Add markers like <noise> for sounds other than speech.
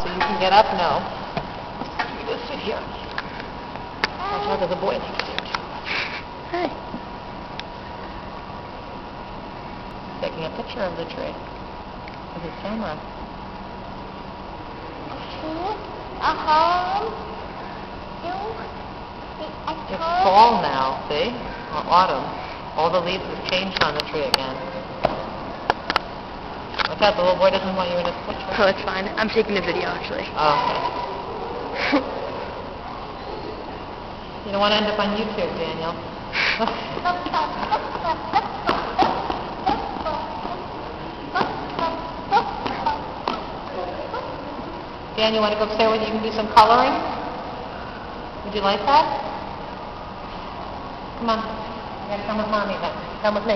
So you can get up? No. You just sit here. Watch out, there's a boy next to you. Hi. Taking a picture of the tree with his camera. Home. You. It's fall now, see? Or autumn. All the leaves have changed on the tree again. What's? The little boy doesn't want you in his picture? Oh, it's fine. I'm taking a video, actually. Oh, okay. <laughs> You don't want to end up on YouTube, Daniel. <laughs> Dan, you want to go upstairs with you? You can do some coloring? Would you like that? Come on. You gotta come with mommy then. Come with me.